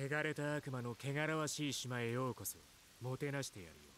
汚れた悪魔の汚らわしい島へようこそ。もてなしてやるよ。